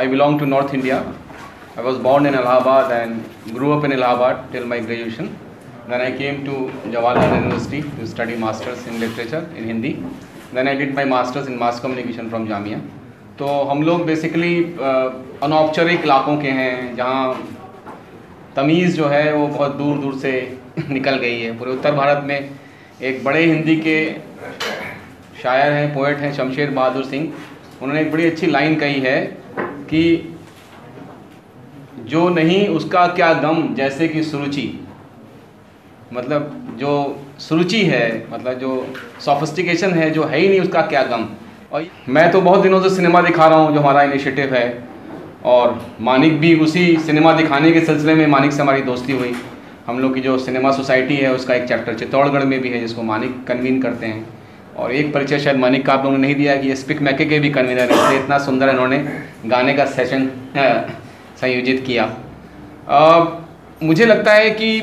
I belong to North India. I was born in Allahabad and grew up in Allahabad till my graduation. Then I came to Jawaharlal University to study masters in literature in Hindi. Then I did my masters in mass communication from Jamia. तो हम लोग basically अनौपचारिक इलाकों के हैं जहाँ तमीज़ जो है वो बहुत दूर दूर से निकल गई है पूरे उत्तर भारत में एक बड़े हिंदी के शायर हैं पोएट हैं शमशेर बहादुर सिंह उन्होंने एक बड़ी अच्छी लाइन कही है कि जो नहीं, उसका क्या गम? जैसे कि सुरुचि। मतलब जो सुरुचि है मतलब जो सोफिस्टिकेशन है, जो है ही नहीं, उसका क्या गम? और मैं तो बहुत दिनों से सिनेमा दिखा रहा हूँ, जो हमारा इनिशिएटिव है। और मानिक भी उसी सिनेमा दिखाने के सिलसिले में मानिक से हमारी दोस्ती हुई। हम लोग की जो सिनेमा सोसाइटी है, उसका एक चैप्टर चित्तौड़गढ़ में भी है, जिसको मानिक कन्वीन करते हैं। और एक परिचय शायद मानिक का आप लोगों ने नहीं दिया कि ये स्पिक मैके के भी कन्वीनर हैं इतना सुंदर इन्होंने गाने का सेशन संयोजित किया। आ, मुझे लगता है कि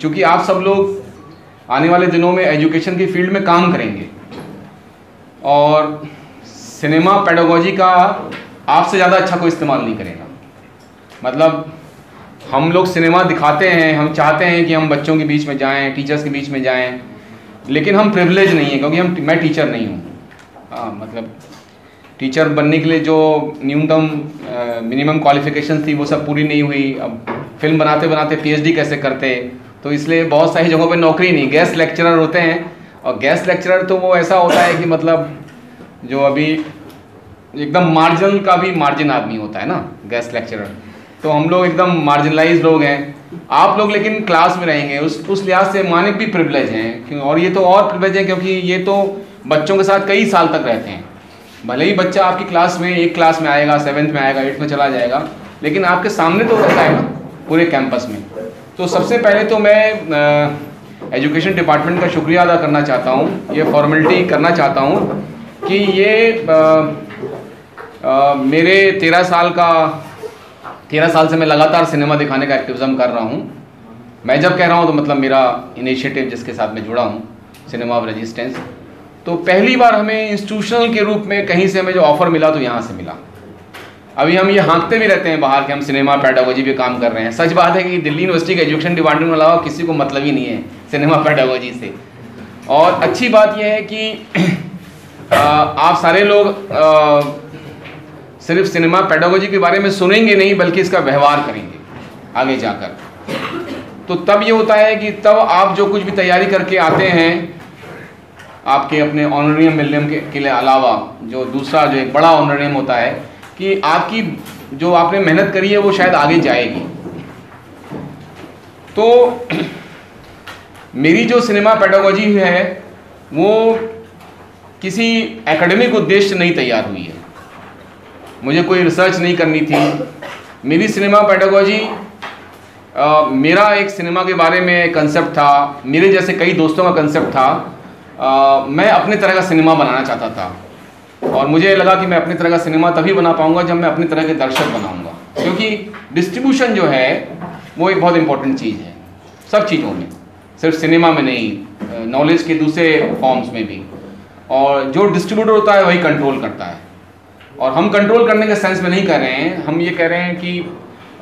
चूँकि आप सब लोग आने वाले दिनों में एजुकेशन की फ़ील्ड में काम करेंगे और सिनेमा पेडोगोजी का आपसे ज़्यादा अच्छा कोई इस्तेमाल नहीं करेगा। मतलब हम लोग सिनेमा दिखाते हैं हम चाहते हैं कि हम बच्चों के बीच में जाएँ टीचर्स के बीच में जाएँ लेकिन हम प्रिविलेज नहीं है, क्योंकि हम मैं टीचर नहीं हूँ। हाँ मतलब टीचर बनने के लिए जो न्यूनतम मिनिमम क्वालिफिकेशन थी, वो सब पूरी नहीं हुई। अब फ़िल्म बनाते बनाते पीएचडी कैसे करते? तो इसलिए बहुत सारी जगहों पे नौकरी नहीं गैस लेक्चरर होते हैं। और गैस लेक्चरर तो वो ऐसा होता है कि मतलब जो अभी एकदम मार्जिन का भी मार्जिन आदमी होता है ना गैस लेक्चरर तो हम लोग एकदम मार्जिनलाइज लोग हैं। आप लोग लेकिन क्लास में रहेंगे उस उस लिहाज से मानिक भी प्रिवलेज हैं और ये तो और प्रिवलेज है क्योंकि ये तो बच्चों के साथ कई साल तक रहते हैं। भले ही बच्चा आपकी क्लास में एक क्लास में आएगा सेवन्थ में आएगा एट्थ में चला जाएगा लेकिन आपके सामने तो रहता है ना पूरे कैंपस में। तो सबसे पहले तो मैं एजुकेशन डिपार्टमेंट का शुक्रिया अदा करना चाहता हूँ ये फॉर्मेलिटी करना चाहता हूँ कि ये आ, आ, मेरे तेरह साल का तेरह साल से मैं लगातार सिनेमा दिखाने का एक्टिविज़म कर रहा हूँ। मैं जब कह रहा हूँ तो मतलब मेरा इनिशिएटिव जिसके साथ मैं जुड़ा हूँ सिनेमा ऑफ़ रेजिस्टेंस तो पहली बार हमें इंस्टीट्यूशनल के रूप में कहीं से हमें जो ऑफ़र मिला तो यहाँ से मिला। अभी हम ये हाँकते भी रहते हैं बाहर के हम सिनेमा पैडागोजी पे काम कर रहे हैं। सच बात है कि दिल्ली यूनिवर्सिटी के एजुकेशन डिपार्टमेंट के अलावा किसी को मतलब ही नहीं है सिनेमा पैडागोजी से। और अच्छी बात यह है कि आप सारे लोग सिर्फ़ सिनेमा पैडागोजी के बारे में सुनेंगे नहीं बल्कि इसका व्यवहार करेंगे आगे जाकर। तो तब ये होता है कि तब आप जो कुछ भी तैयारी करके आते हैं आपके अपने ऑनरियम मिलने के, के अलावा जो दूसरा जो एक बड़ा ऑनरियम होता है कि आपकी जो आपने मेहनत करी है वो शायद आगे जाएगी। तो मेरी जो सिनेमा पेडागोजी है वो किसी एकेडमिक उद्देश्य नहीं तैयार हुई है। मुझे कोई रिसर्च नहीं करनी थी। मेरी सिनेमा पेडागोजी मेरा एक सिनेमा के बारे में कंसेप्ट था। मेरे जैसे कई दोस्तों का कंसेप्ट था। आ, मैं अपने तरह का सिनेमा बनाना चाहता था। और मुझे लगा कि मैं अपनी तरह का सिनेमा तभी बना पाऊँगा जब मैं अपने तरह के दर्शक बनाऊँगा। क्योंकि डिस्ट्रीब्यूशन जो है वो एक बहुत इंपॉर्टेंट चीज़ है। सब चीज़ों में। सिर्फ़ सिनेमा में नहीं नॉलेज के दूसरे फॉर्म्स में भी। और जो डिस्ट्रीब्यूटर होता है वही कंट्रोल करता है। और हम कंट्रोल करने के सेंस में नहीं कर रहे हैं। हम ये कह रहे हैं कि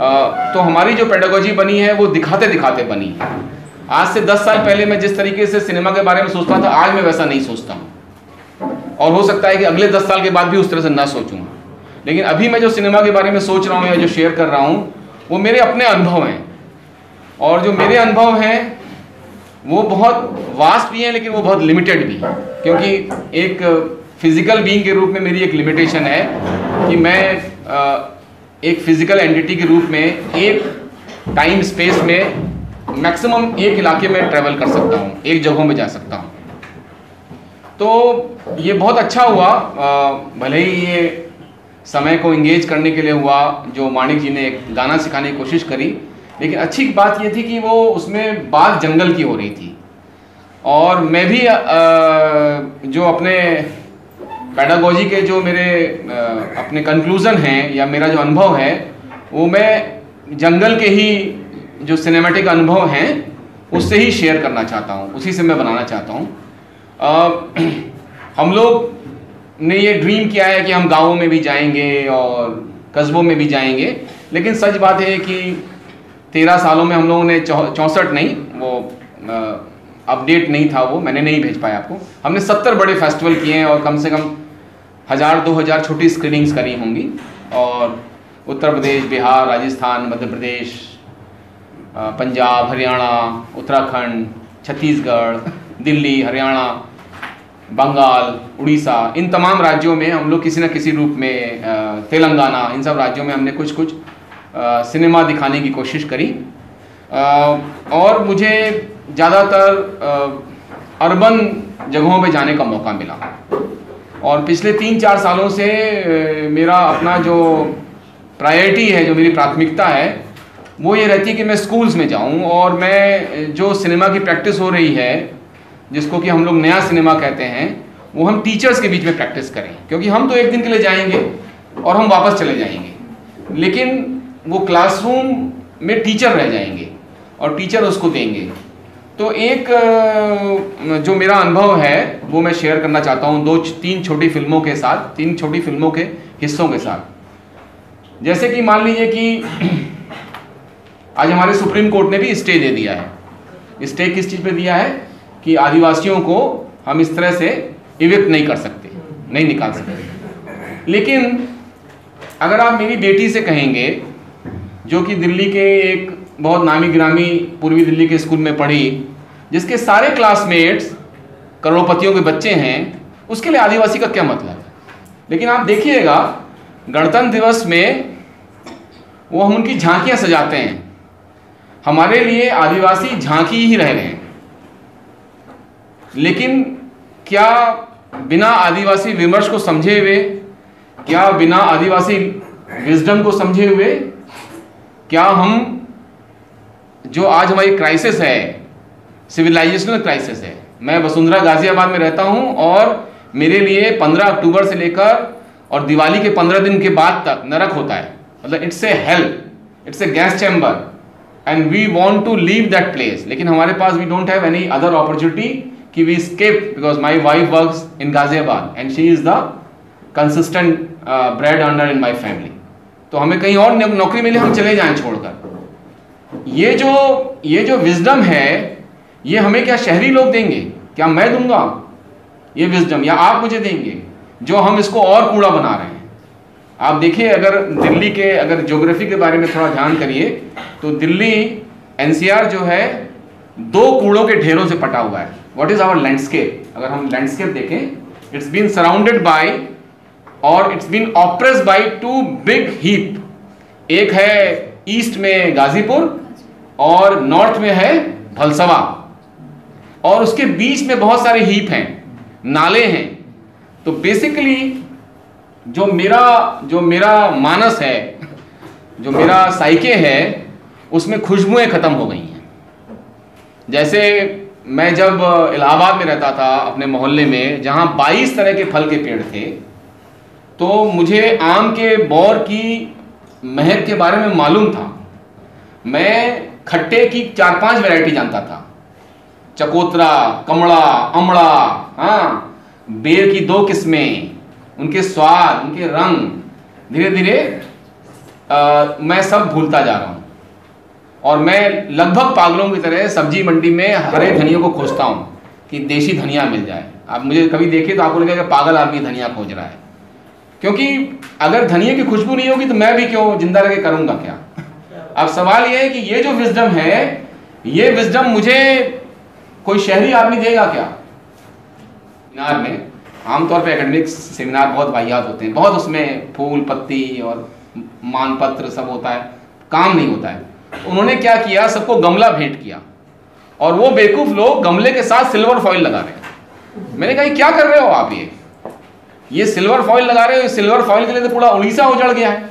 आ, तो हमारी जो पेडागोजी बनी है वो दिखाते दिखाते बनी। आज से दस साल पहले मैं जिस तरीके से सिनेमा के बारे में सोचता था आज मैं वैसा नहीं सोचता हूँ। और हो सकता है कि अगले दस साल के बाद भी उस तरह से ना सोचूँ। लेकिन अभी मैं जो सिनेमा के बारे में सोच रहा हूँ या जो शेयर कर रहा हूँ वो मेरे अपने अनुभव हैं। और जो मेरे अनुभव हैं वो बहुत वास्ट भी हैं लेकिन वो बहुत लिमिटेड भी हैं। क्योंकि एक फ़िज़िकल बीइंग के रूप में मेरी एक लिमिटेशन है कि मैं एक फ़िज़िकल एंटिटी के रूप में एक टाइम स्पेस में मैक्सिमम एक इलाके में ट्रैवल कर सकता हूँ, एक जगहों में जा सकता हूँ। तो ये बहुत अच्छा हुआ भले ही ये समय को इंगेज करने के लिए हुआ, जो माणिक जी ने एक गाना सिखाने की कोशिश करी, लेकिन अच्छी बात ये थी कि वो उसमें बात जंगल की हो रही थी। और मैं भी जो अपने पैडागोजी के जो मेरे अपने कंक्लूज़न हैं या मेरा जो अनुभव है, वो मैं जंगल के ही जो सिनेमेटिक अनुभव हैं, उससे ही शेयर करना चाहता हूँ, उसी से मैं बनाना चाहता हूँ। हम लोग ने ये ड्रीम किया है कि हम गाँवों में भी जाएँगे और कस्बों में भी जाएँगे, लेकिन सच बात है कि तेरह सालों में हम लोगों ने चौंसठ नहीं, वो अपडेट नहीं था वो, मैंने नहीं भेज पाया आपको। हमने सत्तर बड़े फेस्टिवल किए हैं और कम से कम हज़ार दो हज़ार छोटी स्क्रीनिंग्स करी होंगी। और उत्तर प्रदेश, बिहार, राजस्थान, मध्य प्रदेश पंजाब, हरियाणा, उत्तराखंड, छत्तीसगढ़, दिल्ली, हरियाणा, बंगाल, उड़ीसा, इन तमाम राज्यों में हम लोग किसी न किसी रूप में तेलंगाना, इन सब राज्यों में हमने कुछ कुछ सिनेमा दिखाने की कोशिश करी। और मुझे ज़्यादातर अर्बन जगहों पे जाने का मौका मिला। और पिछले तीन चार सालों से मेरा अपना जो प्रायोरिटी है, जो मेरी प्राथमिकता है, वो ये रहती है कि मैं स्कूल्स में जाऊँ और मैं जो सिनेमा की प्रैक्टिस हो रही है, जिसको कि हम लोग नया सिनेमा कहते हैं, वो हम टीचर्स के बीच में प्रैक्टिस करें। क्योंकि हम तो एक दिन के लिए जाएँगे और हम वापस चले जाएँगे। लेकिन वो क्लासरूम में टीचर रह जाएँगे और टीचर उसको देंगे। तो एक जो मेरा अनुभव है, वो मैं शेयर करना चाहता हूँ दो तीन छोटी फ़िल्मों के साथ, तीन छोटी फ़िल्मों के हिस्सों के साथ। जैसे कि मान लीजिए कि आज हमारे सुप्रीम कोर्ट ने भी स्टे दे दिया है। स्टे किस चीज़ पे दिया है? कि आदिवासियों को हम इस तरह से इविक्ट नहीं कर सकते, नहीं निकाल सकते। लेकिन अगर आप मेरी बेटी से कहेंगे, जो कि दिल्ली के एक बहुत नामी ग्रामी पूर्वी दिल्ली के स्कूल में पढ़ी जिसके सारे क्लासमेट्स करोड़पतियों के बच्चे हैं, उसके लिए आदिवासी का क्या मतलब है? लेकिन आप देखिएगा, गणतंत्र दिवस में वो हम उनकी झांकियाँ सजाते हैं। हमारे लिए आदिवासी झांकी ही रह गए हैं। लेकिन क्या बिना आदिवासी विमर्श को समझे हुए, क्या बिना आदिवासी विजडम को समझे हुए, क्या हम, जो आज हमारी क्राइसिस है सिविलाइजेशनल क्राइसिस है। मैं वसुंधरा गाजियाबाद में रहता हूँ और मेरे लिए 15 अक्टूबर से लेकर और दिवाली के 15 दिन के बाद तक नरक होता है। मतलब it's a help it's a gas chamber and we want to leave that place लेकिन हमारे पास we don't have any other opportunity कि we escape because my wife work in Ghaziabad and she is the consistent bread earner in my family तो हमें कहीं और नौकरी मिले, हम चले जाएँ छोड़कर। ये जो ये जो विजडम है ये हमें क्या शहरी लोग देंगे? क्या मैं दूँगा? ये विजडम या आप मुझे देंगे? जो हम इसको और कूड़ा बना रहे हैं। आप देखिए, अगर दिल्ली के, अगर ज्योग्राफी के बारे में थोड़ा ध्यान करिए तो दिल्ली एनसीआर जो है, दो कूड़ों के ढेरों से पटा हुआ है। व्हाट इज़ आवर लैंडस्केप अगर हम लैंडस्केप देखें इट्स बीन सराउंडेड बाय और it's been oppress by two big heap एक है ईस्ट में गाजीपुर और नॉर्थ में है भलसवा। और उसके बीच में बहुत सारे हीप हैं, नाले हैं। तो बेसिकली जो मेरा जो मेरा मानस है, जो मेरा साइके है, उसमें खुशबुएँ खत्म हो गई हैं। जैसे मैं जब इलाहाबाद में रहता था, अपने मोहल्ले में, जहाँ 22 तरह के फल के पेड़ थे तो मुझे आम के बौर की महक के बारे में मालूम था। मैं खट्टे की चार पाँच वैरायटी जानता था। चकोतरा कमड़ा अमड़ा हाँ बेर की दो किस्में उनके स्वाद उनके रंग धीरे धीरे मैं सब भूलता जा रहा हूँ। और मैं लगभग पागलों की तरह सब्ज़ी मंडी में हरे धनियों को खोजता हूँ कि देशी धनिया मिल जाए। आप मुझे कभी देखे तो आपको लगेगा पागल आदमी धनिया खोज रहा है। क्योंकि अगर धनिया की खुशबू नहीं होगी तो मैं भी क्यों ज़िंदा रह के करूँगा क्या? अब सवाल यह है कि ये जो विजडम है ये विजडम मुझे कोई शहरी आदमी देगा क्या? सेमिनार में आमतौर पे एकेडमिक सेमिनार बहुत वाहियात होते हैं। बहुत उसमें फूल, पत्ती और मानपत्र सब होता है। काम नहीं होता है। उन्होंने क्या किया? सबको गमला भेंट किया। और वो बेवकूफ़ लोग गमले के साथ सिल्वर फॉइल लगा रहे हैं। मैंने कहा क्या कर रहे हो आप ये? ये सिल्वर फॉइल लगा रहे हो सिल्वर फॉइल के लिए तो पूरा उड़ीसा उजड़ गया है।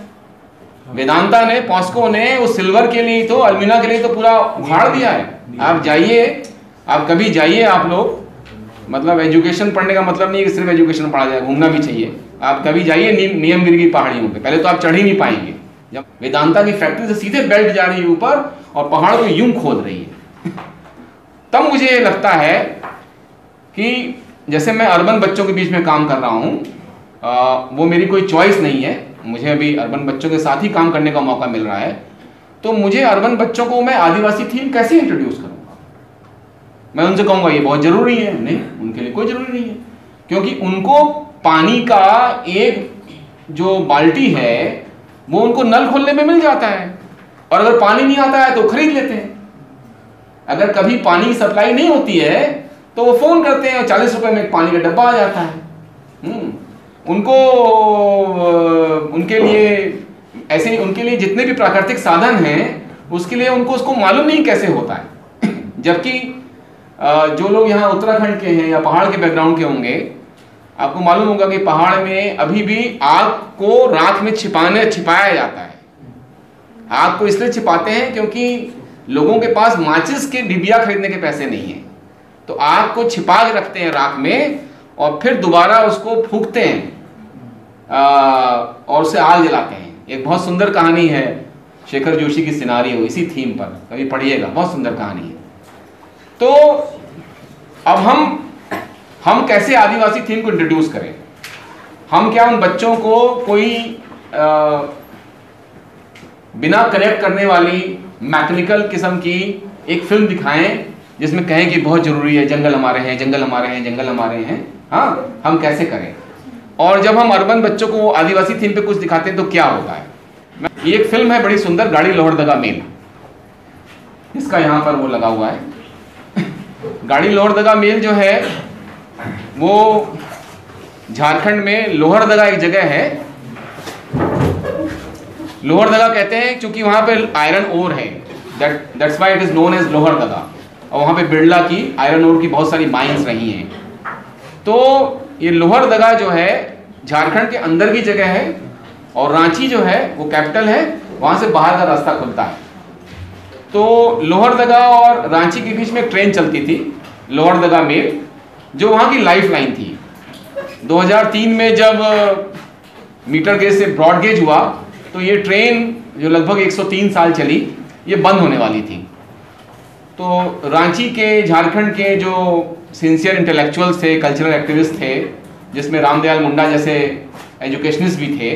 वेदांता ने, पॉस्को ने उस सिल्वर के लिए तो अलमीना के लिए तो पूरा उखाड़ दिया है। आप जाइए आप कभी जाइए आप लोग मतलब एजुकेशन पढ़ने का मतलब नहीं है कि सिर्फ़ एजुकेशन पढ़ा जाए, घूमना भी चाहिए। आप कभी जाइए नियमगिरी की पहाड़ियों पे, पहले तो आप चढ़ ही नहीं पाएँगे। जब वेदांता की फैक्ट्री से सीधे बेल्ट जा रही है ऊपर और पहाड़ को यूँ खोद रही है। तब मुझे ये लगता है कि जैसे मैं अर्बन बच्चों के बीच में काम कर रहा हूँ वो मेरी कोई चॉइस नहीं है। मुझे अभी अर्बन बच्चों के साथ ही काम करने का मौका मिल रहा है। तो मुझे अर्बन बच्चों को मैं आदिवासी थीम कैसे इंट्रोड्यूस करूँगा मैं उनसे कहूँगा ये बहुत ज़रूरी है। नहीं उनके लिए कोई ज़रूरी नहीं है। क्योंकि उनको पानी का एक जो बाल्टी है वो उनको नल खोलने में मिल जाता है। और अगर पानी नहीं आता है तो खरीद लेते हैं। अगर कभी पानी सप्लाई नहीं होती है तो वो फ़ोन करते हैं और चालीस रुपए में पानी का डब्बा आ जाता है। हम्म, उनको उनके लिए ऐसे उनके लिए जितने भी प्राकृतिक साधन हैं उसके लिए उनको उसको मालूम नहीं कैसे होता है। जबकि जो लोग यहाँ उत्तराखंड के हैं या पहाड़ के बैकग्राउंड के होंगे आपको मालूम होगा कि पहाड़ में अभी भी आग को रात में छिपाने छिपाया जाता है। आग को इसलिए छिपाते हैं क्योंकि लोगों के पास माचिस के डिबिया खरीदने के पैसे नहीं है। तो आग को छिपा के रखते हैं राख में और फिर दोबारा उसको फूकते हैं आ, और उसे आग जलाते हैं। एक बहुत सुंदर कहानी है शेखर जोशी की सिनारी हो इसी थीम पर। कभी पढ़िएगा बहुत सुंदर कहानी है। तो अब हम हम कैसे आदिवासी थीम को इंट्रोड्यूस करें? हम क्या उन बच्चों को कोई आ, बिना कनेक्ट करने वाली मैकेनिकल किस्म की एक फ़िल्म दिखाएँ जिसमें कहें कि बहुत ज़रूरी है जंगल हमारे हैं जंगल हमारे हैं जंगल हमारे हैं। हाँ हम कैसे करें? और जब हम अर्बन बच्चों को आदिवासी थीम पे कुछ दिखाते हैं तो क्या होता है? ये एक फ़िल्म है बड़ी सुंदर गाड़ी लोहरदगा मेल। इसका यहाँ पर वो लगा हुआ है। गाड़ी लोहरदगा मेल जो है, वो झारखंड में लोहरदगा एक जगह है। लोहरदगा कहते हैं क्योंकि वहाँ पे आयरन ओर है। That that's why it is known as Lohardaga और वहाँ पे बिरला की आयरन ओर की बहुत सारी माइंस रही हैं। तो ये लोहरदगा जो है, झारखंड के अंदर की जगह है और रांची जो है, वो कैपिटल है, वहाँ से बाहर का रास्ता खुलता है। तो लोहरदगा और रांची के बीच में ट्रेन चलती थी। लोहरदगा मेल जो वहाँ की लाइफ लाइन थी 2003 में जब मीटर गेज से ब्रॉड गेज हुआ तो ये ट्रेन जो लगभग 103 साल चली, ये बंद होने वाली थी। तो रांची के, झारखंड के जो सिंसियर इंटेलेक्चुअल्स थे कल्चरल एक्टिविस्ट थे, जिसमें रामदयाल मुंडा जैसे एजुकेशनिस्ट भी थे,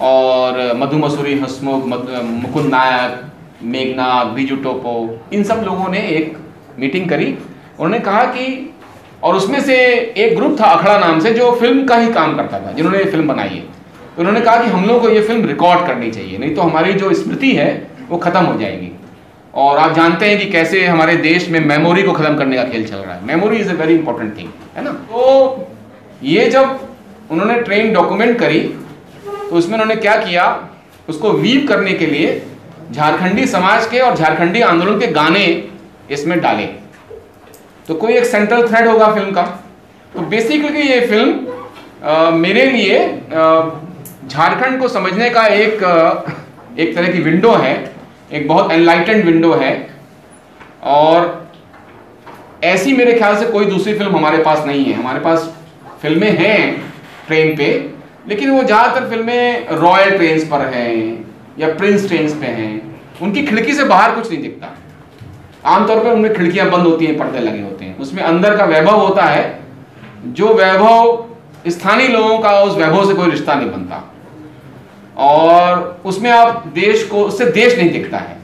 और मधु मसूरी, हसमुख मुकुंद नायक मेघनाथ बीजू टोपो, इन सब लोगों ने एक मीटिंग करी। उन्होंने कहा कि, और उसमें से एक ग्रुप था अखड़ा नाम से, जो फ़िल्म का ही काम करता था, जिन्होंने ये फ़िल्म बनाई है। तो उन्होंने कहा कि हम लोग को ये फ़िल्म रिकॉर्ड करनी चाहिए, नहीं तो हमारी जो स्मृति है, वो ख़त्म हो जाएगी। और आप जानते हैं कि कैसे हमारे देश में मेमोरी को ख़त्म करने का खेल चल रहा है। Memory is a very important thing है ना? तो ये जब उन्होंने ट्रेन डॉक्यूमेंट करी तो उसमें उन्होंने क्या किया? उसको वीव करने के लिए झारखंडी समाज के और झारखंडी आंदोलन के गाने इसमें डाले। तो कोई एक सेंट्रल थ्रेड होगा फ़िल्म का। तो बेसिकली ये फ़िल्म आ, मेरे लिए झारखंड को समझने का एक एक तरह की विंडो है एक बहुत एनलाइटेंड विंडो है। और ऐसी मेरे ख्याल से कोई दूसरी फ़िल्म हमारे पास नहीं है। हमारे पास फ़िल्में हैं ट्रेन पे लेकिन वो ज़्यादातर फ़िल्में रॉयल ट्रेन पर हैं या प्रिंस ट्रेन पे हैं। उनकी खिड़की से बाहर कुछ नहीं दिखता। आमतौर पर उनमें खिड़कियाँ बंद होती हैं, पर्दे लगे होते हैं। उसमें अंदर का वैभव होता है, जो वैभव स्थानीय लोगों का, उस वैभव से कोई रिश्ता नहीं बनता। और उसमें आप देश को, उससे देश नहीं दिखता है।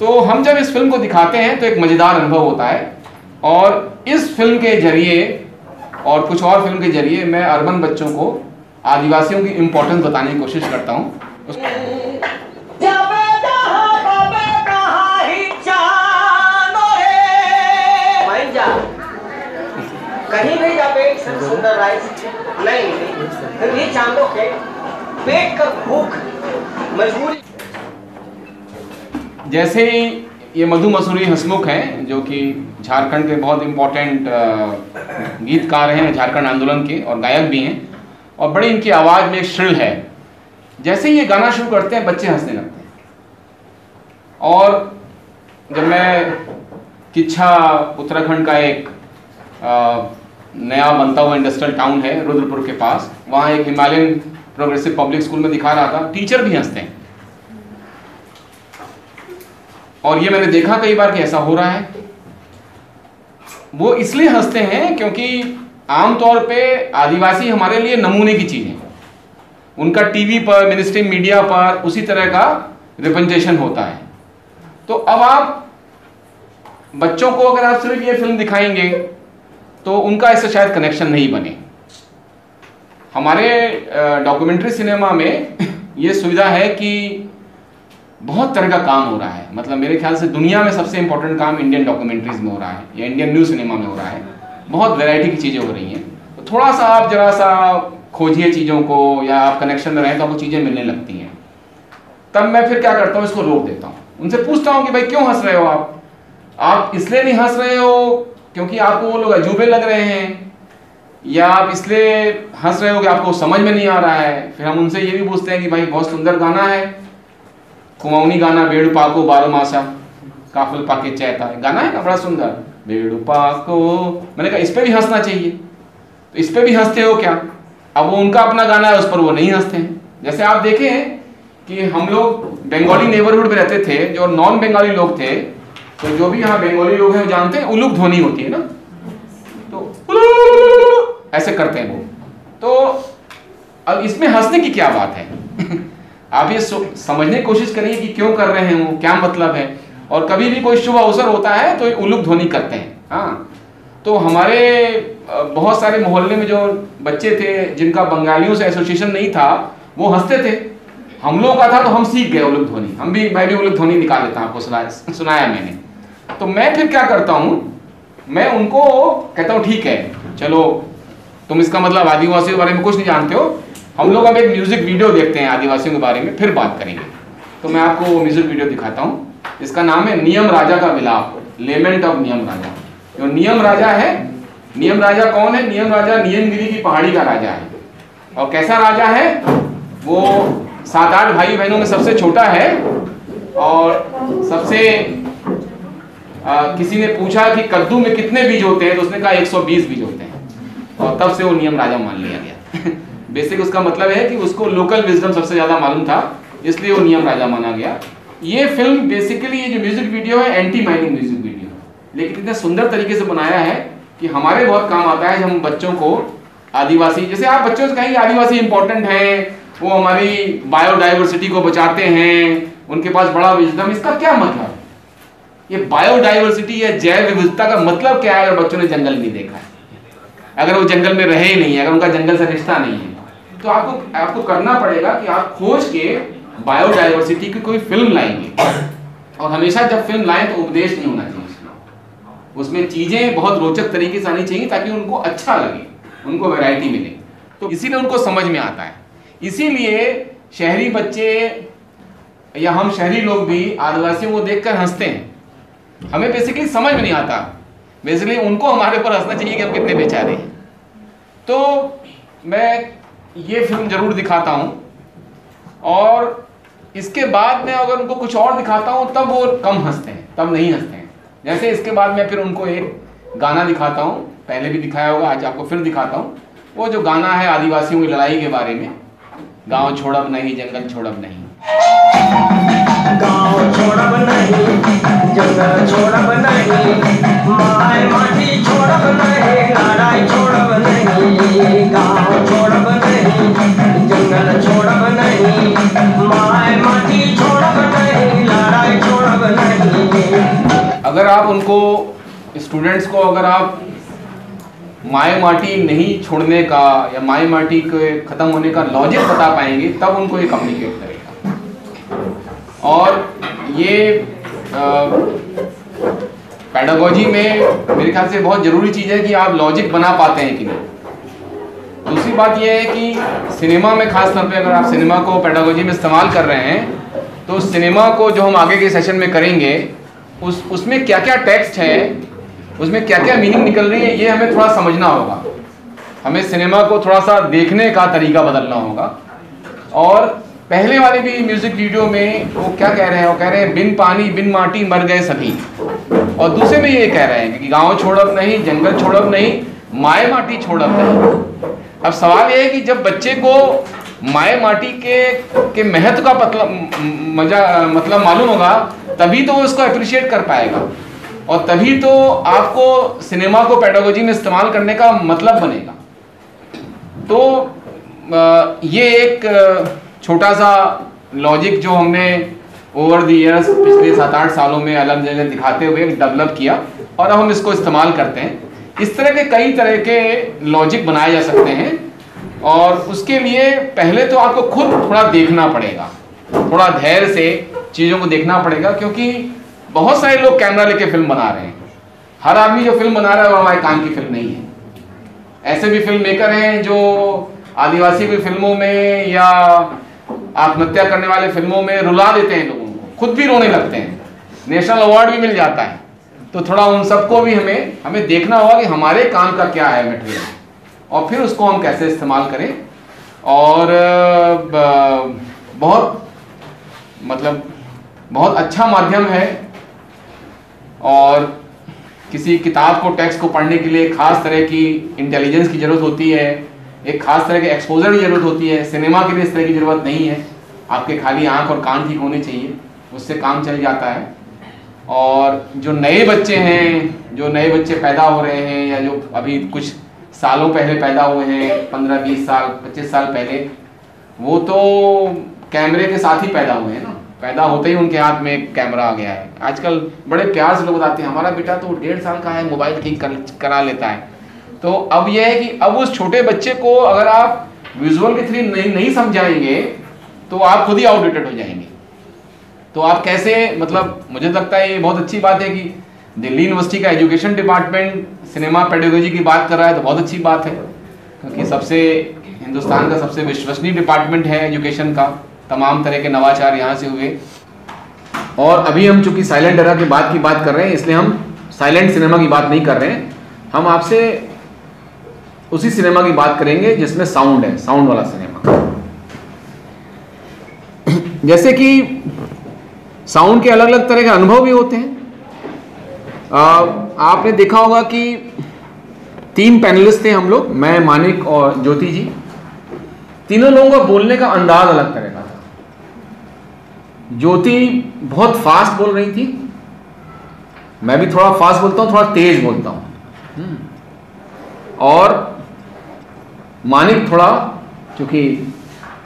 तो हम जब इस फ़िल्म को दिखाते हैं तो एक मज़ेदार अनुभव होता है। और इस फ़िल्म के ज़रिए, और कुछ और फ़िल्म के ज़रिए मैं अर्बन बच्चों को, आदिवासियों की इम्पोर्टेंस बताने की कोशिश करता हूँ। नहीं। चांदों के पेट का भूख, मजबूरी। जैसे ये मधु मसूरी हसमुख हैं, जो कि झारखंड के बहुत इम्पोर्टेंट गीतकार हैं झारखंड आंदोलन के और गायक भी हैं, और बड़ी इनकी आवाज़ में एक श्रिल है। जैसे ही ये गाना शुरू करते हैं, बच्चे हंसने लगते हैं। और जब मैं किच्छा उत्तराखंड का एक नया बनता हुआ इंडस्ट्रियल टाउन है रुद्रपुर के पास। वहाँ एक हिमालयन प्रोग्रेसिव पब्लिक स्कूल में दिखा रहा था। टीचर भी हँसते हैं। और ये मैंने देखा कई बार कि ऐसा हो रहा है। वो इसलिए हँसते हैं क्योंकि आमतौर पे आदिवासी हमारे लिए नमूने की चीज़ है। उनका टीवी पर मिनिस्ट्री मीडिया पर उसी तरह का रिप्रेजेंटेशन होता है। तो अब आप बच्चों को अगर आप सिर्फ़ ये फ़िल्म दिखाएँगे तो उनका इससे शायद कनेक्शन नहीं बने। हमारे डॉक्यूमेंट्री सिनेमा में ये सुविधा है कि बहुत तरह का काम हो रहा है। मतलब मेरे ख्याल से दुनिया में सबसे इंपॉर्टेंट काम इंडियन डॉक्यूमेंट्रीज में हो रहा है, या इंडियन न्यूज़ सिनेमा में हो रहा है। बहुत वैरायटी की चीज़ें हो रही हैं। तो थोड़ा सा आप जरा सा खोजिए चीज़ों को, या आप कनेक्शन में रहें तो आपको चीज़ें मिलने लगती हैं। तब मैं फिर क्या करता हूँ, इसको रोक देता हूँ। उनसे पूछता हूँ कि भाई क्यों हंस रहे हो आप? आप इसलिए नहीं हंस रहे हो क्योंकि आपको वो लोग अजूबे लग रहे हैं। या आप इसलिए हंस रहे हो कि आपको समझ में नहीं आ रहा है। फिर हम उनसे ये भी पूछते हैं कि भाई, बहुत सुंदर गाना है। कुमाऊनी गाना, बेड़ू पाको बारो मासा काफिल पाके चैता है। गाना है ना, बड़ा सुंदर। बेड़ू पाको। मैंने कहा, इस पर भी हंसना चाहिए। तो इस पर भी हँसते हो क्या? अब वो उनका अपना गाना है, उस पर वो नहीं हँसते हैं। जैसे आप देखें कि हम लोग बंगाली नेबरहुड में रहते थे, जो नॉन बंगाली लोग थे तो जो भी यहाँ बंगाली लोग हैं जानते हैं उलुक ध्वनि होती है ना। तो ऐसे करते हैं वो। तो अब इसमें हंसने की क्या बात है? आप ये समझने की कोशिश करिए कि क्यों कर रहे हैं वो, क्या मतलब है। और कभी भी कोई शुभ अवसर होता है तो उलुक ध्वनि करते हैं। हाँ। तो हमारे बहुत सारे मोहल्ले में जो बच्चे थे, जिनका बंगालियों से एसोसिएशन नहीं था, वो हँसते थे। हम लोगों का था तो हम सीख गए उलुक ध्वनि। हम भी, मैं भी उलुक ध्वनि निकाल देता आपको सुनाया सुनाया मैंने। तो मैं फिर क्या करता हूँ? मैं उनको कहता हूँ, ठीक है, चलो, तुम इसका मतलब आदिवासियों के बारे में कुछ नहीं जानते हो। हम लोग अब एक म्यूज़िक वीडियो देखते हैं आदिवासियों के बारे में, फिर बात करेंगे। तो मैं आपको वो म्यूज़िक वीडियो दिखाता हूँ। इसका नाम है नियम राजा का विलाप लेमेंट ऑफ़ नियम राजा। जो नियम राजा है, नियम राजा कौन है? नियम राजा नियमगिरी की पहाड़ी का राजा है। और कैसा राजा है? वो सात आठ भाई बहनों में सबसे छोटा है और सबसे आ, किसी ने पूछा कि कद्दू में कितने बीज होते हैं तो उसने कहा 120 बीज होते हैं। और तब से वो नियम राजा मान लिया गया। बेसिक उसका मतलब है कि उसको लोकल विजडम सबसे ज़्यादा मालूम था इसलिए वो नियम राजा माना गया। ये फ़िल्म बेसिकली ये जो म्यूज़िक वीडियो है एंटी माइनिंग म्यूज़िक वीडियो लेकिन इतने सुंदर तरीके से बनाया है कि हमारे बहुत काम आता है जब हम बच्चों को आदिवासी जैसे आप बच्चों से कहेंगे आदिवासी इंपॉर्टेंट है वो हमारी बायोडाइवर्सिटी को बचाते हैं उनके पास बड़ा विजडम इसका क्या मतलब? ये बायोडाइवर्सिटी या जैव विविधता का मतलब क्या है अगर बच्चों ने जंगल नहीं देखा है? अगर वो जंगल में रहे ही नहीं है, अगर उनका जंगल से रिश्ता नहीं है तो आपको आपको करना पड़ेगा कि आप खोज के बायोडाइवर्सिटी की कोई फ़िल्म लाएँगे। और हमेशा जब फ़िल्म लाएँ तो उपदेश नहीं होना चाहिए उसमें। चीज़ें बहुत रोचक तरीके से आनी चाहिए ताकि उनको अच्छा लगे, उनको वैरायटी मिले। तो इसीलिए उनको समझ में आता है। इसीलिए शहरी बच्चे या हम शहरी लोग भी आदिवासियों को देखकर हँसते हैं। हमें बेसिकली समझ में नहीं आता। बेसिकली उनको हमारे ऊपर हंसना चाहिए कि हम कितने बेचारे हैं। तो मैं ये फ़िल्म ज़रूर दिखाता हूँ। और इसके बाद में अगर उनको कुछ और दिखाता हूँ, तब वो कम हँसते हैं, तब नहीं हँसते हैं। जैसे इसके बाद मैं फिर उनको एक गाना दिखाता हूँ। पहले भी दिखाया होगा, आज आपको फिर दिखाता हूँ। वो जो गाना है आदिवासियों की लड़ाई के बारे में, गाँव छोड़ब नहीं, जंगल छोड़ब नहीं। गाँव छोड़ब नहीं छोड़ब नहीं माय माटी छोड़ब नहीं छोड़ब नहीं, गाँव छोड़ब नहीं, जंगल छोड़ब नहीं माय माटी छोड़ब नहीं छोड़ब नहीं। अगर आप उनको स्टूडेंट्स को अगर आप माए माटी नहीं छोड़ने का या माए माटी के ख़त्म होने का लॉजिक बता पाएँगे, तब उनको ये कम्युनिकेट करेगा और ये पैडागोजी में मेरे ख्याल से बहुत ज़रूरी चीज़ है कि आप लॉजिक बना पाते हैं कि नहीं। दूसरी बात यह है कि सिनेमा में खास तौर पे अगर आप सिनेमा को पैडागोजी में इस्तेमाल कर रहे हैं तो सिनेमा को जो हम आगे के सेशन में करेंगे, उस, उसमें क्या क्या टेक्स्ट है, उसमें क्या क्या मीनिंग निकल रही है, ये हमें थोड़ा समझना होगा। हमें सिनेमा को थोड़ा सा देखने का तरीका बदलना होगा। और पहले वाले भी म्यूज़िक वीडियो में वो क्या कह रहे हैं? वो कह रहे हैं, बिन पानी, बिन माटी मर गए सभी। और दूसरे में ये कह रहे हैं कि गाँव छोड़ब नहीं, जंगल छोड़ब नहीं, माए माटी छोड़ब नहीं। अब सवाल ये है कि जब बच्चे को माए माटी के के महत्व का मतलब मज़ा मतलब मालूम होगा, तभी तो वो उसको अप्रिशिएट कर पाएगा। और तभी तो आपको सिनेमा को पैडागोजी में इस्तेमाल करने का मतलब बनेगा। तो ये एक छोटा सा लॉजिक जो हमने ओवर द ईयर्स पिछले सात आठ सालों में अलग जगह दिखाते हुए डेवलप किया और अब हम इसको इस्तेमाल करते हैं। इस तरह के कई तरह के लॉजिक बनाए जा सकते हैं और उसके लिए पहले तो आपको खुद थोड़ा देखना पड़ेगा। थोड़ा धैर्य से चीज़ों को देखना पड़ेगा क्योंकि बहुत सारे लोग कैमरा लेके फ़िल्म बना रहे हैं। हर आदमी जो फ़िल्म बना रहा है वो हमारे काम की फ़िल्म नहीं है। ऐसे भी फ़िल्म मेकर हैं जो आदिवासी भी फ़िल्मों में या आत्महत्या करने वाले फ़िल्मों में रुला देते हैं लोगों को। खुद भी रोने लगते हैं। नेशनल अवार्ड भी मिल जाता है। तो थोड़ा उन सबको भी हमें हमें देखना होगा कि हमारे काम का क्या है मटेरियल और फिर उसको हम कैसे इस्तेमाल करें। और बहुत मतलब बहुत अच्छा माध्यम है। और किसी किताब को, टेक्स्ट को पढ़ने के लिए खास तरह की इंटेलिजेंस की ज़रूरत होती है। एक खास तरह के एक्सपोजर की ज़रूरत होती है। सिनेमा के लिए इस तरह की ज़रूरत नहीं है। आपके खाली आँख और कान ठीक होने चाहिए। उससे काम चल जाता है। और जो नए बच्चे हैं जो नए बच्चे पैदा हो रहे हैं या जो अभी कुछ सालों पहले पैदा हुए हैं पंद्रह बीस साल पच्चीस साल पहले वो तो कैमरे के साथ ही पैदा हुए हैं ना। पैदा होते ही उनके हाथ में कैमरा आ गया है। आजकल बड़े प्यार से लोग बताते हैं हमारा बेटा तो डेढ़ साल का है मोबाइल ठीक कर, करा लेता है। तो अब यह है कि अब उस छोटे बच्चे को अगर आप विजुअल के थ्री नहीं नहीं समझाएँगे तो आप खुद ही आउटडेटेड हो जाएँगे। तो आप कैसे मतलब मुझे लगता है ये बहुत अच्छी बात है कि दिल्ली यूनिवर्सिटी का एजुकेशन डिपार्टमेंट सिनेमा पेडोलॉजी की बात कर रहा है तो बहुत अच्छी बात है। क्योंकि सबसे, हिंदुस्तान का सबसे विश्वसनीय डिपार्टमेंट है एजुकेशन का। तमाम तरह के नवाचार यहाँ से हुए। और अभी हम चूँकि साइलेंट एरा की बात की बात कर रहे हैं, इसलिए हम साइलेंट सिनेमा की बात नहीं कर रहे हैं। हम आपसे उसी सिनेमा की बात करेंगे जिसमें साउंड है साउंड वाला सिनेमा। जैसे कि साउंड के अलग अलग तरह के अनुभव भी होते हैं। आ, आपने देखा होगा कि तीन पैनलिस्ट थे हम लोग मैं मानिक और ज्योति जी। तीनों लोगों का बोलने का अंदाज अलग तरह का था। ज्योति बहुत फास्ट बोल रही थी। मैं भी थोड़ा फास्ट बोलता हूँ थोड़ा तेज बोलता हूँ। हम्म। और मानिक थोड़ा, क्योंकि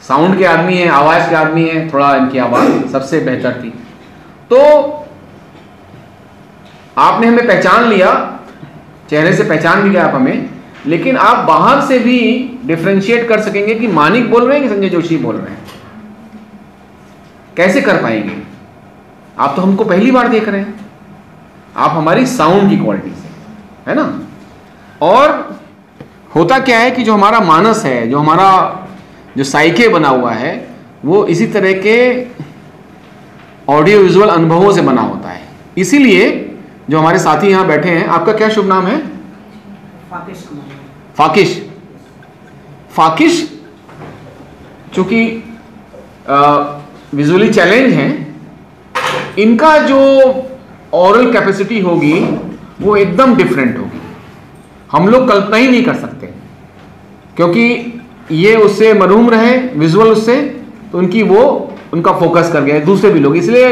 साउंड के आदमी है, आवाज़ के आदमी है, थोड़ा इनकी आवाज़ सबसे बेहतर थी। तो आपने हमें पहचान लिया, चेहरे से पहचान भी लिया आप हमें, लेकिन आप बाहर से भी डिफ्रेंशिएट कर सकेंगे कि मानिक बोल रहे हैं कि संजय जोशी बोल रहे हैं। कैसे कर पाएँगे? आप तो हमको पहली बार देख रहे हैं। आप हमारी साउंड की क्वालिटी से, है ना? और होता क्या है कि जो हमारा मानस है जो हमारा जो साइके बना हुआ है वो इसी तरह के ऑडियो विजुअल अनुभवों से बना होता है। इसीलिए जो हमारे साथी यहाँ बैठे हैं आपका क्या शुभ नाम है? फाकिश फाकिश। फाकिश? चूँकि विजुअली चैलेंज हैं इनका जो ऑरल कैपेसिटी होगी वो एकदम डिफरेंट होगी हम लोग कल्पना ही नहीं कर सकते। क्योंकि ये उससे मरूम रहे विजुअल उससे तो उनकी वो, उनका फोकस कर गया दूसरे भी लोग। इसलिए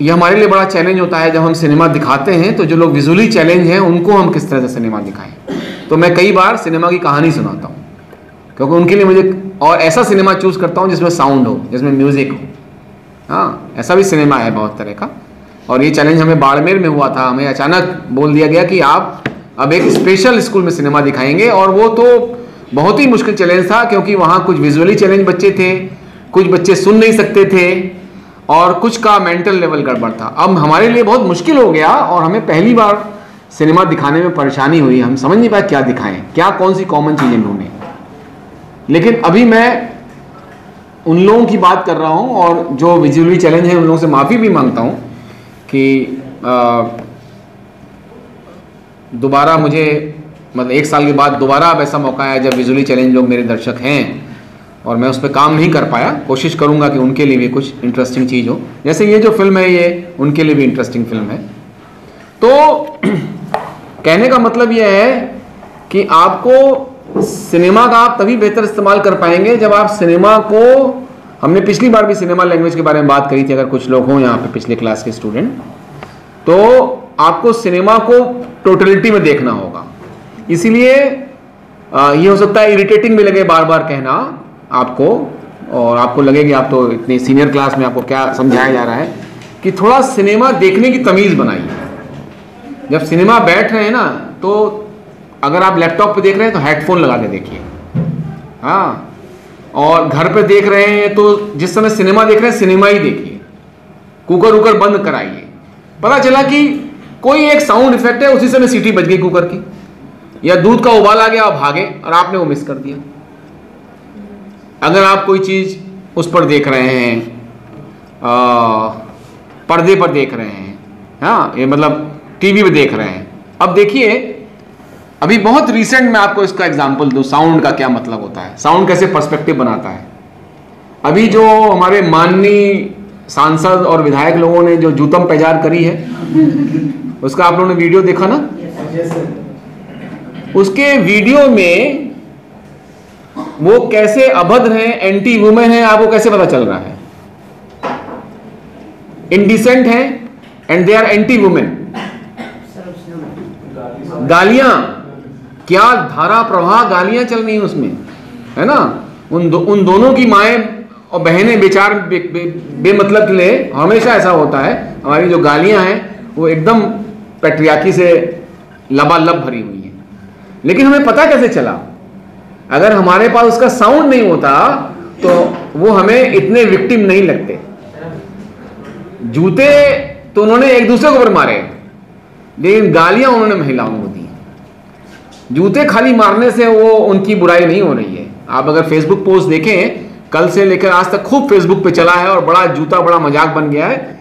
ये हमारे लिए बड़ा चैलेंज होता है, जब हम सिनेमा दिखाते हैं तो जो लोग विजुअली चैलेंज हैं, उनको हम किस तरह से सिनेमा दिखाएँ? तो मैं कई बार सिनेमा की कहानी सुनाता हूँ, क्योंकि उनके लिए मुझे और ऐसा सिनेमा चूज़ करता हूँ जिसमें साउंड हो, जिसमें म्यूज़िक हो। हाँ ऐसा भी सिनेमा है बहुत तरह का। और ये चैलेंज हमें बाड़मेर में हुआ था। हमें अचानक बोल दिया गया कि आप अब एक स्पेशल स्कूल में सिनेमा दिखाएँगे और वो तो बहुत ही मुश्किल चैलेंज था क्योंकि वहाँ कुछ विजुअली चैलेंज बच्चे थे, कुछ बच्चे सुन नहीं सकते थे और कुछ का मेंटल लेवल गड़बड़ था। अब हमारे लिए बहुत मुश्किल हो गया और हमें पहली बार सिनेमा दिखाने में परेशानी हुई। हम समझ नहीं पाए क्या दिखाएँ, क्या कौन सी कॉमन चीज़ें ढूंढें। लेकिन अभी मैं उन लोगों की बात कर रहा हूँ और जो विजुअली चैलेंज है उन लोगों से माफ़ी भी माँगता हूँ। कि दोबारा मुझे मतलब एक साल के बाद दोबारा अब ऐसा मौका आया जब विजुअली चैलेंज लोग मेरे दर्शक हैं और मैं उस पर काम नहीं कर पाया। कोशिश करूँगा कि उनके लिए भी कुछ इंटरेस्टिंग चीज़ हो। जैसे ये जो फ़िल्म है ये, उनके लिए भी इंटरेस्टिंग फ़िल्म है। तो कहने का मतलब यह है कि आपको सिनेमा का आप तभी बेहतर इस्तेमाल कर पाएँगे जब आप सिनेमा को हमने पिछली बार भी सिनेमा लैंग्वेज के बारे में बात करी थी, अगर कुछ लोग हों यहाँ पे पिछले क्लास के स्टूडेंट तो आपको सिनेमा को टोटलिटी में देखना होगा। इसीलिए ये हो सकता है इरिटेटिंग भी लगे बार बार कहना आपको, और आपको लगे कि आप तो इतने सीनियर क्लास में आपको क्या समझाया जा रहा है, कि थोड़ा सिनेमा देखने की तमीज़ बनाइए। जब सिनेमा बैठ रहे हैं ना तो अगर आप लैपटॉप पे देख रहे हैं तो हेडफोन लगा के देखिए। हाँ। और घर पे देख रहे हैं तो जिस समय सिनेमा देख रहे हैं सिनेमा ही देखिए। कुकर उकर बंद कराइए। पता चला कि कोई एक साउंड इफ़ेक्ट है उसी समय सीटी बज गई कुकर की। या दूध का उबाल आ गया आप भागे और आपने वो मिस कर दिया। अगर आप कोई चीज़ उस पर देख रहे हैं आ, पर्दे पर देख रहे हैं हाँ ये मतलब टीवी पे देख रहे हैं। अब देखिए अभी बहुत रिसेंट मैं आपको इसका एग्ज़ाम्पल दूँ साउंड का क्या मतलब होता है? साउंड कैसे पर्सपेक्टिव बनाता है? अभी जो हमारे माननीय सांसद और विधायक लोगों ने जो जूतम पैजार करी है उसका आप लोगों ने वीडियो देखा ना? उसके वीडियो में वो कैसे अभद्र हैं एंटी वुमेन हैं आपको कैसे पता चल रहा है? इंडिसेंट है and they are anti women गालियाँ। क्या धारा प्रवाह गालियाँ चल रही उसमें? है ना? उन दो, उन दोनों की माए और बहनें बेचार बेमतलब बे, बे लिए हमेशा ऐसा होता है। हमारी जो गालियाँ हैं वो एकदम पेट्रियाकी से लबालब भरी हुई है। लेकिन हमें पता कैसे चला? अगर हमारे पास उसका साउंड नहीं होता तो वो हमें इतने विक्टिम नहीं लगते। जूते तो उन्होंने एक दूसरे के ऊपर मारे लेकिन गालियाँ उन्होंने महिलाओं को जूते खाली मारने से वो उनकी बुराई नहीं हो रही है। आप अगर फेसबुक पोस्ट देखें, कल से लेकर आज तक खूब फेसबुक पे चला है और बड़ा जूता, बड़ा मज़ाक बन गया है।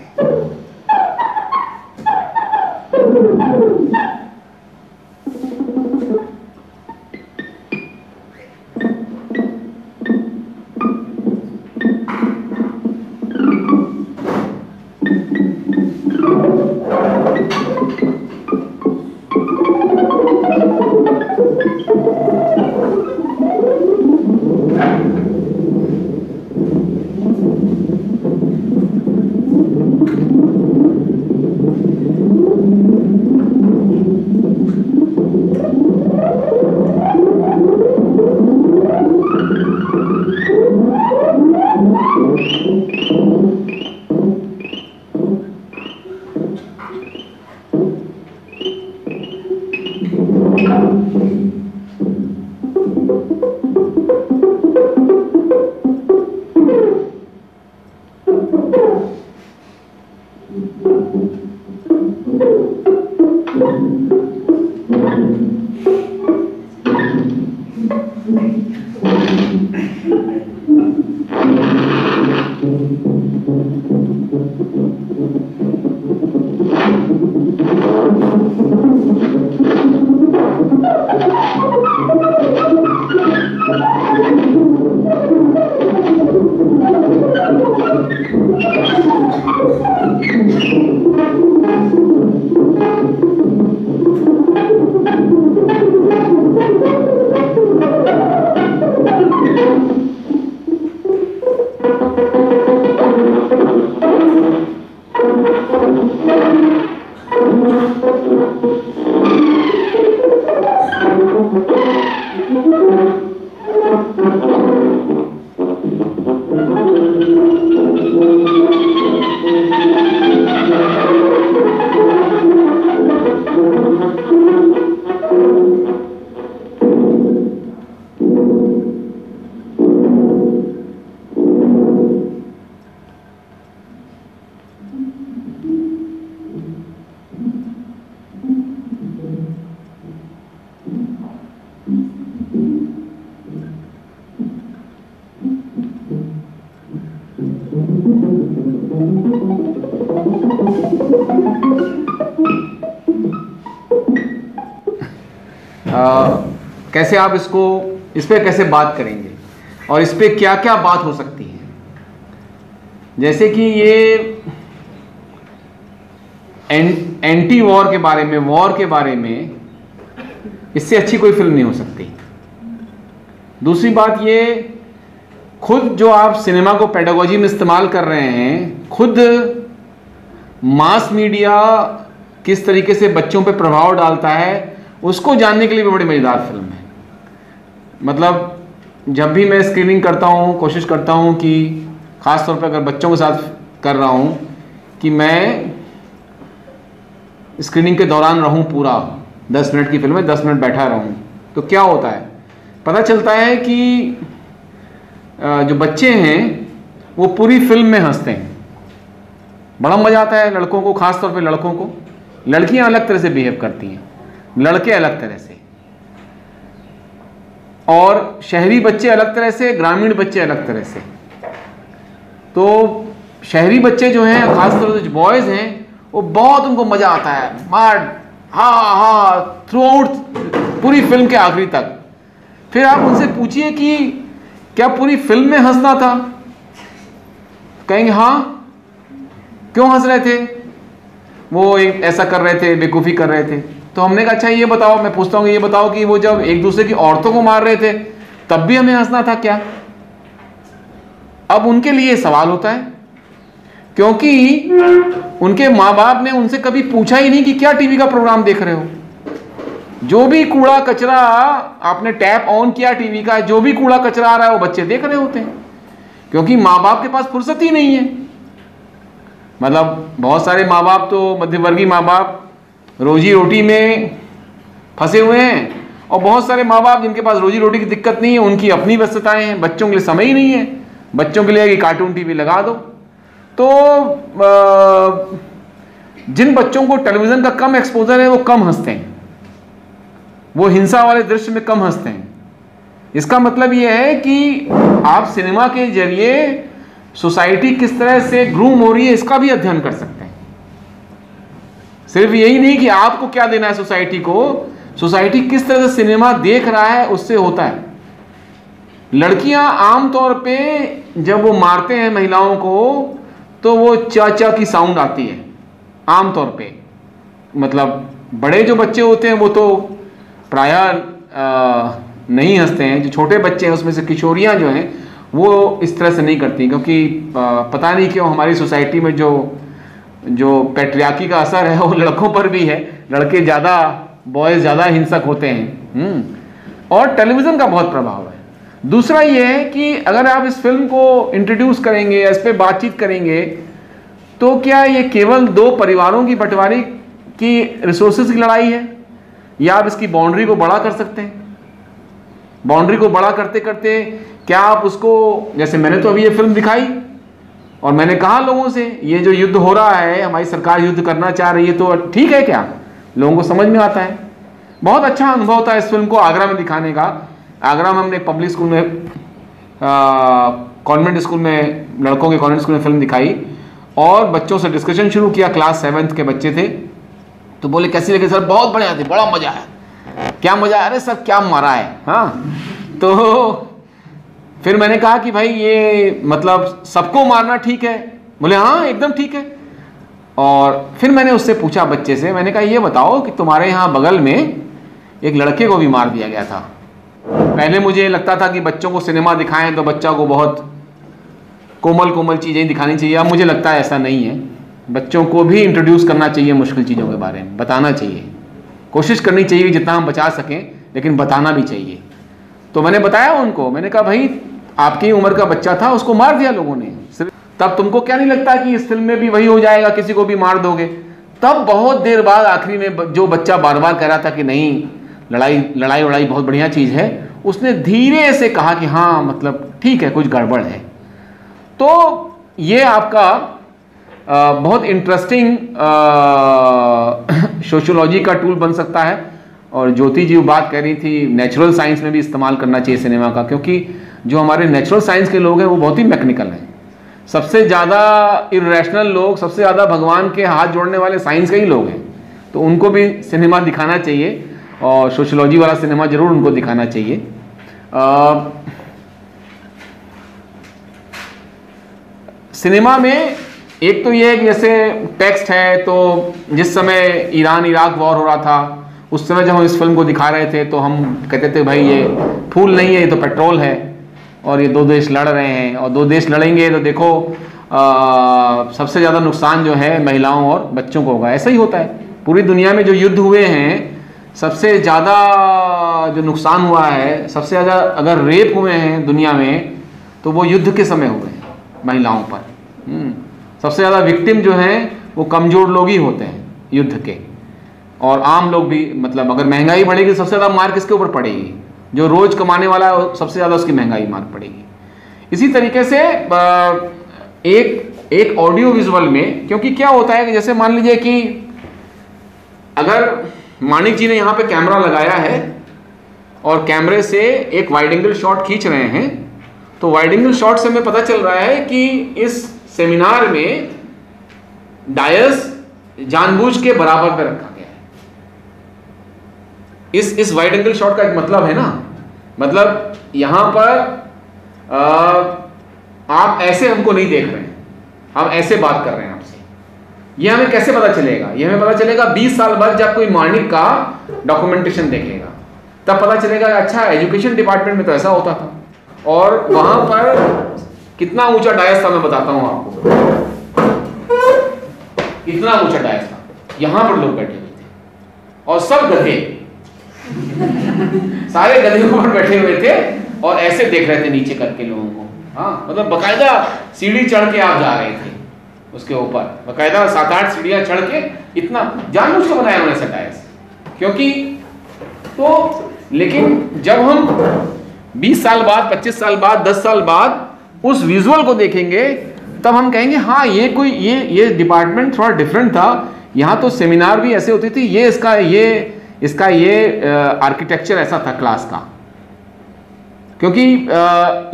Thank you. कैसे आप इसको इस पर कैसे बात करेंगे? और इस पर क्या क्या बात हो सकती है? जैसे कि ये एँ, एंटी वॉर के बारे में वॉर के बारे में इससे अच्छी कोई फ़िल्म नहीं हो सकती। दूसरी बात ये खुद जो आप सिनेमा को पेडागोजी में इस्तेमाल कर रहे हैं खुद मास मीडिया किस तरीके से बच्चों पे प्रभाव डालता है उसको जानने के लिए भी बड़ी मज़ेदार फ़िल्म है। मतलब जब भी मैं स्क्रीनिंग करता हूँ, कोशिश करता हूँ कि ख़ास तौर पर अगर बच्चों के साथ कर रहा हूँ, कि मैं स्क्रीनिंग के दौरान रहूँ पूरा। दस मिनट की फ़िल्म में दस मिनट बैठा रहूँ। तो क्या होता है? पता चलता है कि जो बच्चे हैं, वो पूरी फ़िल्म में हँसते हैं। बड़ा मज़ा आता है लड़कों को ख़ास तौर पे लड़कों को। लड़कियाँ अलग तरह से बिहेव करती हैं। लड़के अलग तरह से। और शहरी बच्चे अलग तरह से, ग्रामीण बच्चे अलग तरह से। तो शहरी बच्चे जो हैं, खासतौर से जो बॉयज़ हैं, वो बहुत उनको मज़ा आता है। मार हा हा थ्रू आउट पूरी फ़िल्म के आखिरी तक। फिर आप उनसे पूछिए कि क्या पूरी फ़िल्म में हंसना था? कहेंगे हाँ। क्यों हंस रहे थे? वो एक ऐसा कर रहे थे बेकूफ़ी कर रहे थे। तो हमने कहा अच्छा ये बताओ, मैं पूछता हूँ ये बताओ कि वो जब एक दूसरे की औरतों को मार रहे थे, तब भी हमें हंसना था क्या? अब उनके लिए सवाल होता है, क्योंकि उनके माँ बाप ने उनसे कभी पूछा ही नहीं कि क्या टीवी का प्रोग्राम देख रहे हो। जो भी कूड़ा कचरा आपने टैप ऑन किया टीवी का, जो भी कूड़ा कचरा आ रहा है, वो बच्चे देख रहे होते हैं, क्योंकि माँ बाप के पास फुर्सत ही नहीं है। मतलब बहुत सारे माँ बाप तो मध्यवर्गीय माँ बाप रोजी रोटी में फंसे हुए हैं और बहुत सारे माँ बाप जिनके पास रोजी रोटी की दिक्कत नहीं है, उनकी अपनी व्यस्तताएँ हैं, बच्चों के लिए समय ही नहीं है। बच्चों के लिए कार्टून टीवी लगा दो। तो जिन बच्चों को टेलीविज़न का कम एक्सपोजर है, वो कम हँसते हैं। वो हिंसा वाले दृश्य में कम हँसते हैं। इसका मतलब ये है कि आप सिनेमा के ज़रिए सोसाइटी किस तरह से ग्रूम हो रही है, इसका भी अध्ययन कर सकते हैं। सिर्फ़ यही नहीं कि आपको क्या देना है सोसाइटी को। सोसाइटी किस तरह से सिनेमा देख रहा है, उससे होता है। लड़कियाँ आमतौर पे जब वो मारते हैं महिलाओं को तो वो चाचा की साउंड आती है आमतौर पे। मतलब बड़े जो बच्चे होते हैं, वो तो प्राय नहीं हँसते हैं। जो छोटे बच्चे हैं, उसमें से किशोरियाँ जो हैं, वो इस तरह से नहीं करती, क्योंकि पता नहीं क्यों हमारी सोसाइटी में जो जो पेट्रियाकी का असर है, वो लड़कों पर भी है। लड़के ज़्यादा बॉयज़ ज़्यादा हिंसक होते हैं। हम्म। और टेलीविज़न का बहुत प्रभाव है। दूसरा ये है कि अगर आप इस फ़िल्म को इंट्रोड्यूस करेंगे इस पर बातचीत करेंगे तो क्या ये केवल दो परिवारों की बंटवारी की रिसोर्सेज की लड़ाई है? या आप इसकी बाउंड्री को बड़ा कर सकते हैं? बाउंड्री को बड़ा करते करते क्या आप उसको, जैसे मैंने तो अभी ये फ़िल्म दिखाई और मैंने कहा लोगों से, ये जो युद्ध हो रहा है, हमारी सरकार युद्ध करना चाह रही है तो ठीक है क्या? लोगों को समझ में आता है। बहुत अच्छा अनुभव था इस फ़िल्म को आगरा में दिखाने का। आगरा में हमने पब्लिक स्कूल में कॉन्वेंट स्कूल में, लड़कों के कॉन्वेंट स्कूल में फ़िल्म दिखाई और बच्चों से डिस्कशन शुरू किया। क्लास सेवन्थ के बच्चे थे। तो बोले, कैसी लगे सर? बहुत बढ़िया थी, बड़ा मज़ा आया। क्या मज़ा आया? अरे सर, क्या मारा है? हाँ। तो फिर मैंने कहा कि भाई ये मतलब सबको मारना ठीक है। बोले हाँ एकदम ठीक है। और फिर मैंने उससे पूछा बच्चे से, मैंने कहा, ये बताओ कि तुम्हारे यहाँ बगल में एक लड़के को भी मार दिया गया था। पहले मुझे लगता था कि बच्चों को सिनेमा दिखाएँ तो बच्चा को बहुत कोमल कोमल चीज़ें दिखानी चाहिए। अब मुझे लगता है ऐसा नहीं है। बच्चों को भी इंट्रोड्यूस करना चाहिए मुश्किल चीज़ों के बारे में, बताना चाहिए। कोशिश करनी चाहिए जितना हम बचा सकें, लेकिन बताना भी चाहिए। तो मैंने बताया उनको, मैंने कहा, भाई आपकी उम्र का बच्चा था उसको मार दिया लोगों ने। तब तुमको क्या नहीं लगता कि इस फ़िल्म में भी वही हो जाएगा किसी को भी मार दोगे? तब बहुत देर बाद आखिरी में जो बच्चा बार बार कह रहा था कि नहीं लड़ाई लड़ाई वड़ाई बहुत बढ़िया चीज़ है उसने धीरे से कहा कि हाँ मतलब ठीक है कुछ गड़बड़ है। तो ये आपका आ, बहुत इंटरेस्टिंग सोशोलॉजी का टूल बन सकता है। और ज्योति जी बात कर रही थी नेचुरल साइंस में भी इस्तेमाल करना चाहिए सिनेमा का क्योंकि जो हमारे नेचुरल साइंस के लोग हैं वो बहुत ही मैकेनिकल हैं। सबसे ज़्यादा इरेशनल लोग सबसे ज़्यादा भगवान के हाथ जोड़ने वाले साइंस के ही लोग हैं। तो उनको भी सिनेमा दिखाना चाहिए और सोशोलॉजी वाला सिनेमा ज़रूर उनको दिखाना चाहिए। आ, सिनेमा में एक तो ये है जैसे टेक्स्ट है तो जिस समय ईरान इराक वॉर हो रहा था उस समय जब हम इस फ़िल्म को दिखा रहे थे तो हम कहते थे भाई ये फूल नहीं है ये तो पेट्रोल है और ये दो देश लड़ रहे हैं और दो देश लड़ेंगे तो देखो आ, सबसे ज़्यादा नुकसान जो है महिलाओं और बच्चों को होगा। ऐसा ही होता है। पूरी दुनिया में जो युद्ध हुए हैं सबसे ज़्यादा जो नुकसान हुआ है सबसे ज़्यादा अगर रेप हुए हैं दुनिया में तो वो युद्ध के समय हुए हैं महिलाओं पर। हम्म, सबसे ज़्यादा विक्टिम जो हैं वो कमज़ोर लोग ही होते हैं युद्ध के। और आम लोग भी मतलब अगर महँगाई बढ़ेगी सबसे ज़्यादा मार किसके ऊपर पड़ेगी? जो रोज़ कमाने वाला है सबसे ज़्यादा उसकी महँगाई मार पड़ेगी। इसी तरीके से एक एक ऑडियो विजुअल में, क्योंकि क्या होता है कि जैसे मान लीजिए कि अगर मानिक जी ने यहाँ पे कैमरा लगाया है और कैमरे से एक वाइड एंगल शॉट खींच रहे हैं तो वाइड एंगल शॉट से हमें पता चल रहा है कि इस सेमिनार में डायस जानबूझ के बराबर पे रखा। इस इस वाइड एंगल शॉट का एक मतलब है ना? मतलब यहाँ पर आ, आप ऐसे हमको नहीं देख रहे हैं। हम ऐसे बात कर रहे हैं आपसे। ये हमें कैसे पता चलेगा? ये हमें पता चलेगा 20 साल बाद जब कोई मार्निक का डॉक्यूमेंटेशन देखेगा तब पता चलेगा अच्छा एजुकेशन डिपार्टमेंट में तो ऐसा होता था। और वहाँ पर कितना ऊँचा डायस था मैं बताता हूँ आपको। इतना ऊँचा डायस था। यहाँ पर लोग बैठे हुए थे। और सब गधे। सारे गधे ऊपर बैठे हुए थे और ऐसे देख रहे थे नीचे करके लोगों को। हाँ मतलब बकायदा सीढ़ी चढ़ के आप जा रहे थे उसके ऊपर। बकायदा सात आठ सीढ़ियाँ चढ़ के इतना जानबूझ के बनाया उन्होंने सटायर्स क्योंकि तो लेकिन जब हम 20 साल बाद 25 साल बाद 10 साल बाद उस विजुअल को देखेंगे, तब हम कहेंगे हाँ ये कोई, ये ये डिपार्टमेंट थोड़ा डिफरेंट था। यहाँ तो सेमिनार भी ऐसे होती थी, ये इसका, ये इसका ये आर्किटेक्चर ऐसा था क्लास का। क्योंकि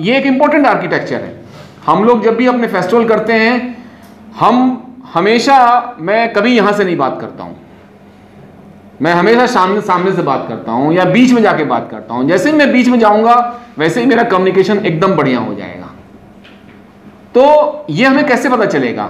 ये एक इम्पोर्टेंट आर्किटेक्चर है। हम लोग जब भी अपने फेस्टिवल करते हैं, हम हमेशा, मैं कभी यहाँ से नहीं बात करता हूँ। मैं हमेशा सामने सामने से बात करता हूँ या बीच में जाके बात करता हूँ। जैसे ही मैं बीच में जाऊँगा, वैसे ही मेरा कम्युनिकेशन एकदम बढ़िया हो जाएगा। तो ये हमें कैसे पता चलेगा?